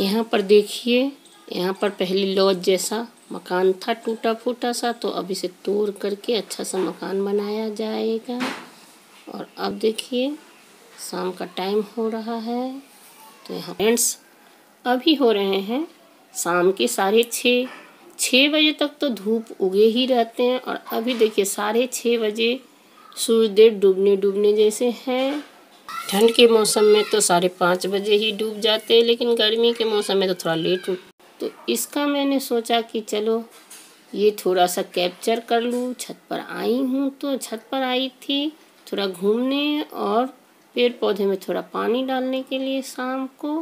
यहाँ पर देखिए, यहाँ पर पहले लॉज जैसा मकान था टूटा फूटा सा तो अब इसे तोड़ करके अच्छा सा मकान बनाया जाएगा। और अब देखिए, शाम का टाइम हो रहा है तो यहाँ फ्रेंड्स, अभी हो रहे हैं शाम के साढ़े छः। छः बजे तक तो धूप उगे ही रहते हैं, और अभी देखिए साढ़े छः बजे सूर्यदेव डूबने डूबने जैसे हैं। ठंड के मौसम में तो साढ़े पाँच बजे ही डूब जाते हैं, लेकिन गर्मी के मौसम में तो थोड़ा लेट हो। तो इसका मैंने सोचा कि चलो, ये थोड़ा सा कैप्चर कर लूँ। छत पर आई हूँ तो छत पर आई थी, थोड़ा घूमने और पेड़ पौधे में थोड़ा पानी डालने के लिए शाम को।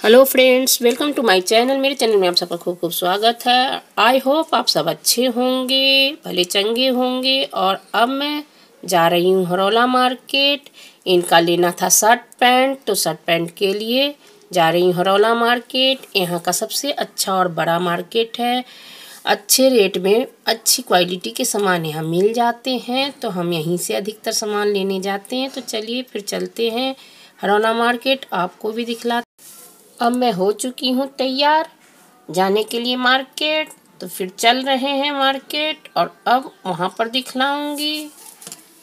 Hello friends welcome to my channel मेरे चैनल में आप सबका खूब खूब स्वागत है। आई होप आप सब अच्छे होंगे, भले चंगे होंगे, और अब मैं जा रही हूँ हरौला मार्केट इनका लेना था शर्ट पैंट तो शर्ट पैंट के लिए जा रही हूँ हरौला मार्केट यहाँ का सबसे अच्छा और बड़ा मार्केट है। अच्छे रेट में अच्छी क्वालिटी के सामान यहाँ मिल जाते हैं तो हम यहीं से अधिकतर सामान लेने जाते हैं। तो चलिए फिर चलते हैं हरौना मार्केट आपको भी दिखला अब मैं हो चुकी हूँ तैयार। जाने के लिए मार्केट। तो फिर चल रहे हैं मार्केट और अब वहाँ पर दिखलाऊँगी।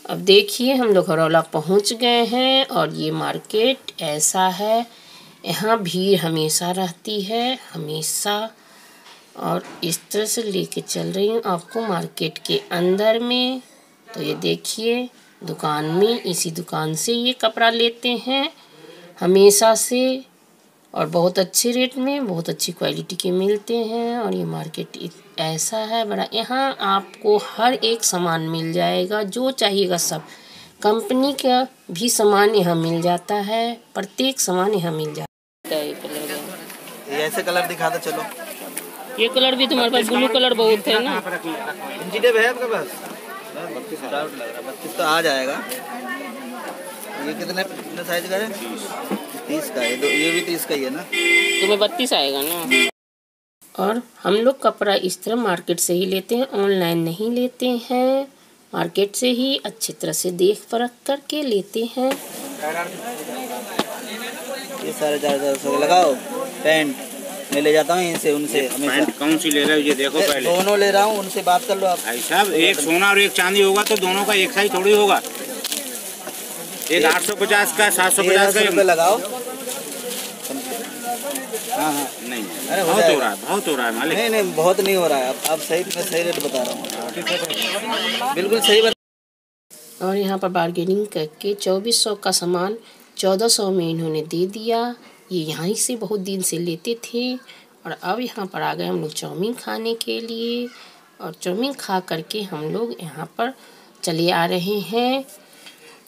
अब देखिए, हम लोग हरौला पहुँच गए हैं और ये मार्केट ऐसा है। यहाँ भीड़ हमेशा रहती है, हमेशा। और इस तरह से लेके चल रही हूँ आपको मार्केट के अंदर में। तो ये देखिए, दुकान में इसी दुकान से ये कपड़ा लेते हैं। हमेशा से और बहुत अच्छे रेट में बहुत अच्छी क्वालिटी के मिलते हैं और ये मार्केट ऐसा है बड़ा। यहाँ आपको हर एक सामान मिल जाएगा जो चाहिएगा सब। कंपनी का भी सामान यहाँ मिल जाता है प्रत्येक सामान यहाँ मिल जाता है ये ऐसे कलर दिखा दो चलो। ये कलर भी तुम्हारे पास ब्लू कलर बहुत है ना? है आपके पास? है बत्तीस तो आ जाएगा। ये कितने कितने साइज़ का है? तीस का है दो ये भी तीस का ही है ना? तुम्हें बत्तीस आएगा ना। और हम लोग कपड़ा इस तरह मार्केट से ही लेते हैं ऑनलाइन नहीं लेते हैं। मार्केट से ही अच्छी तरह से देख परख करके लेते हैं। ये साढ़े चार हज़ार सौ लगाओ। पैंट मैं ले जाता हूँ इनसे उनसे पैंट कौन सी ले रहे हो? ये देखो पहले। दोनों ले रहा हूँ उनसे बात कर लो आप। भाई साहब एक सोना और एक चांदी होगा तो दोनों का एक साइज़ थोड़ी होगा। एक आठ सौ पचास का सात सौ पचास का लगाओ। हाँ हाँ नहीं अरे बहुत हो रहा है बहुत हो रहा है मालिक। नहीं नहीं बहुत नहीं हो रहा है। अब अब सही मैं सही रेट बता रहा हूँ। बिल्कुल सही बता और यहाँ पर बार्गेनिंग करके चौबीस सौ का सामान चौदह सौ में इन्होंने दे दिया। ये यहाँ से बहुत दिन से लेते थे और अब यहाँ पर आ गए हम लोग चाउमीन खाने के लिए। और चाउमीन खा करके हम लोग यहाँ पर चले आ रहे हैं।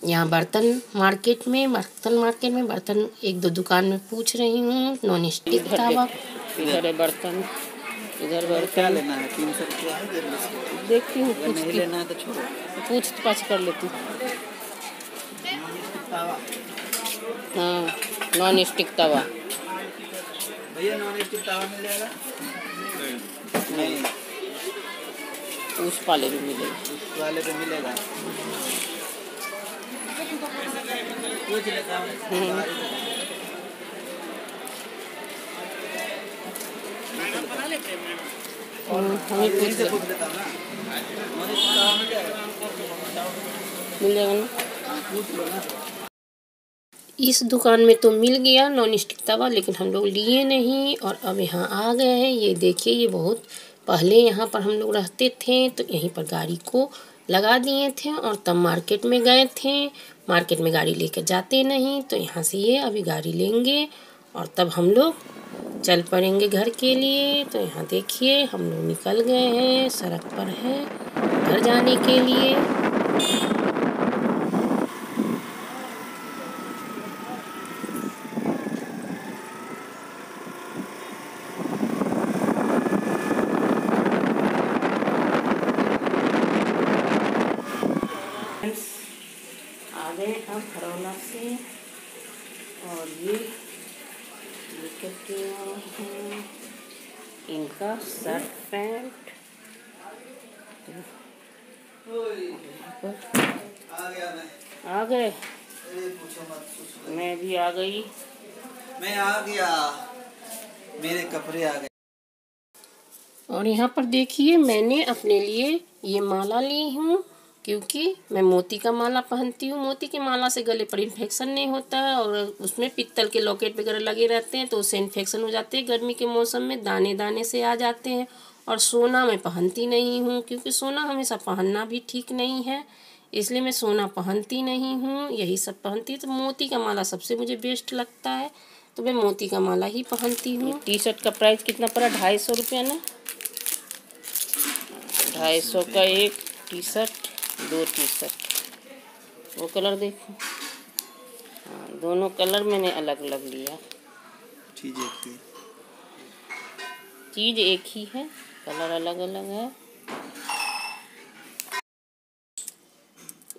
यहाँ बर्तन मार्केट में बर्तन मार्केट में बर्तन एक दो दुकान में पूछ रही हूँ। नॉन स्टिक तवा। इधर है बर्तन। इधर क्या लेना है? तीन सौ रुपया है। देखती हूँ अगर नहीं लेना है तो छोड़ो। पूछ पाछ कर लेती। हूँ हाँ नॉन स्टिक तवा। भैया नॉन स्टिक तावा मिल जाएगा? नहीं। उस वाले भी मिलेगा। उस वाले पे मिलेगा। इस दुकान में तो मिल गया नॉन स्टिक तवा, लेकिन हम लोग लिए नहीं और अब यहाँ आ गए हैं। ये देखिए, ये बहुत पहले यहाँ पर हम लोग रहते थे तो यहीं पर गाड़ी को लगा दिए थे और तब मार्केट में गए थे। मार्केट में गाड़ी लेकर जाते नहीं तो यहाँ से ये अभी गाड़ी लेंगे और तब हम लोग चल पड़ेंगे घर के लिए। तो यहाँ देखिए, हम लोग निकल गए हैं, सड़क पर हैं घर जाने के लिए। गए हम खरौला से। और ये हैं इनका शर्ट पैंट आ गए। मैं भी आ गई। मैं आ गया। मेरे कपड़े आ गए। और यहाँ पर देखिए मैंने अपने लिए ये माला ली हूँ। क्योंकि मैं मोती का माला पहनती हूँ। मोती की माला से गले पर इन्फेक्शन नहीं होता है और उसमें पित्तल के लॉकेट वगैरह लगे रहते हैं तो उससे इन्फेक्शन हो जाते हैं। गर्मी के मौसम में दाने दाने से आ जाते हैं और सोना मैं पहनती नहीं हूँ, क्योंकि सोना हमेशा पहनना भी ठीक नहीं है। इसलिए मैं सोना पहनती नहीं हूँ, यही सब पहनती तो मोती का माला सबसे मुझे बेस्ट लगता है तो मैं मोती का माला ही पहनती हूँ। टी शर्ट का प्राइस कितना पड़ा? ढाई सौ रुपया ना? ढाई सौ का एक टी शर्ट दो टी शर्ट वो कलर देखो। हाँ दोनों कलर मैंने अलग अलग लिया ठीक है। चीज़ एक ही है। कलर अलग अलग है।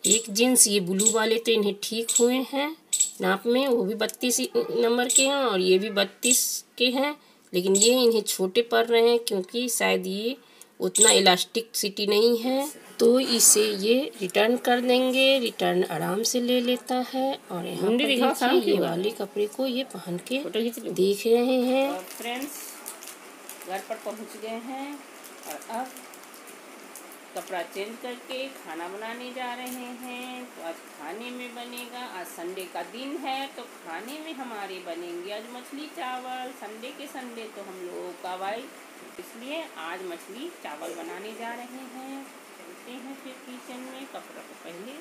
एक जींस ये ब्लू वाले तो इन्हें ठीक हुए हैं। नाप में वो भी बत्तीस नंबर के हैं और ये भी बत्तीस के हैं। लेकिन ये इन्हें छोटे पड़ रहे हैं क्योंकि शायद ये उतना इलास्टिक सिटी नहीं है। तो इसे ये रिटर्न कर देंगे। रिटर्न आराम से ले लेता है और यहाँ पर देखिए ये वाले कपड़े को ये पहन के देख रहे हैं। फ्रेंड्स घर पर पहुँच गए हैं और अब कपड़ा चेंज करके खाना बनाने जा रहे हैं। तो आज खाने में बनेगा। आज संडे का दिन है तो खाने में हमारे बनेंगे आज मछली चावल। संडे के संडे तो हम लोगों का भाई इसलिए आज मछली चावल बनाने जा रहे हैं। चलते हैं फिर किचन में कपड़ा को पहले।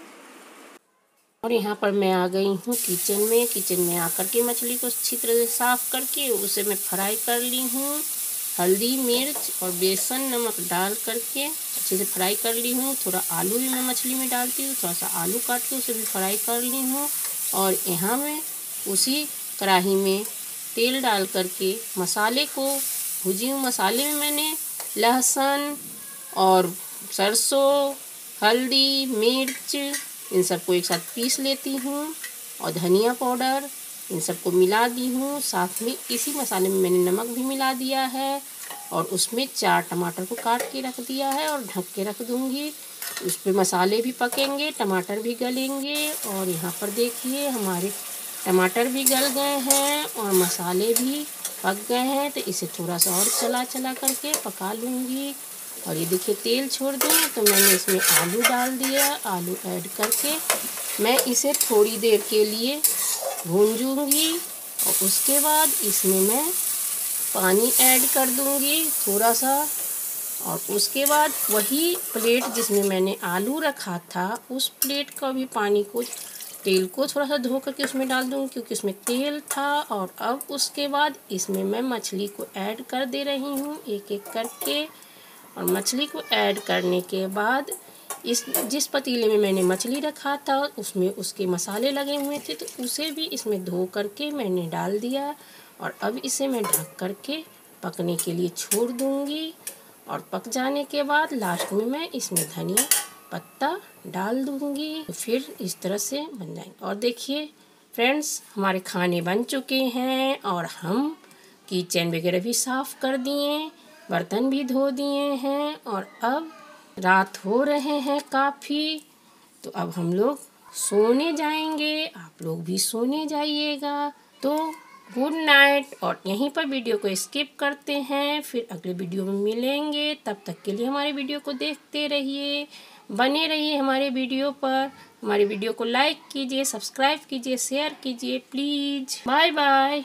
और यहाँ पर मैं आ गई हूँ किचन में। किचन में आकर के मछली को अच्छी तरह से साफ़ करके उसे मैं फ्राई कर ली हूँ। हल्दी, मिर्च और बेसन नमक डाल करके अच्छे से फ्राई कर ली हूँ। थोड़ा आलू भी मैं मछली में डालती हूँ। थोड़ा सा आलू काट के उसे भी फ्राई कर ली हूँ। और यहाँ मैं उसी कढ़ाही में तेल डाल करके मसाले को, भुजी हूँ मसाले में मैंने लहसुन और सरसों, हल्दी, मिर्च, इन सबको एक साथ पीस लेती हूँ और धनिया पाउडर इन सबको मिला दी हूँ। साथ में इसी मसाले में मैंने नमक भी मिला दिया है और उसमें चार टमाटर को काट के रख दिया है और ढक के रख दूँगी। उस पर मसाले भी पकेंगे, टमाटर भी गलेंगे और यहाँ पर देखिए हमारे टमाटर भी गल गए हैं और मसाले भी पक गए हैं। तो इसे थोड़ा सा और चला चला करके पका लूँगी। और ये देखिए तेल छोड़ दिए तो मैंने इसमें आलू डाल दिया, आलू ऐड करके। मैं इसे थोड़ी देर के लिए भूंजूँगी और उसके बाद इसमें मैं पानी ऐड कर दूँगी थोड़ा सा। और उसके बाद वही प्लेट जिसमें मैंने आलू रखा था, उस प्लेट का भी पानी को, तेल को थोड़ा सा धो करके उसमें डाल दूँगी, क्योंकि उसमें तेल था। और अब उसके बाद इसमें मैं मछली को ऐड कर दे रही हूँ एक एक करके। और मछली को ऐड करने के बाद इस, जिस पतीले में मैंने मछली रखा था, उसमें उसके मसाले लगे हुए थे तो उसे भी इसमें धो करके मैंने डाल दिया और अब इसे मैं ढक करके पकने के लिए छोड़ दूँगी और पक जाने के बाद लास्ट में मैं इसमें धनिया पत्ता डाल दूँगी। तो फिर इस तरह से बन जाएँगे। और देखिए फ्रेंड्स, हमारे खाने बन चुके हैं और हम किचन वगैरह भी साफ़ कर दिए। बर्तन भी धो दिए हैं और अब रात हो रहे हैं काफ़ी। तो अब हम लोग सोने जाएँगे, आप लोग भी सोने जाइएगा। तो गुड नाइट और यहीं पर वीडियो को स्किप करते हैं। फिर अगले वीडियो में मिलेंगे। तब तक के लिए हमारे वीडियो को देखते रहिए, बने रहिए हमारे वीडियो पर। हमारे वीडियो को लाइक कीजिए सब्सक्राइब कीजिए शेयर कीजिए प्लीज़ बाय बाय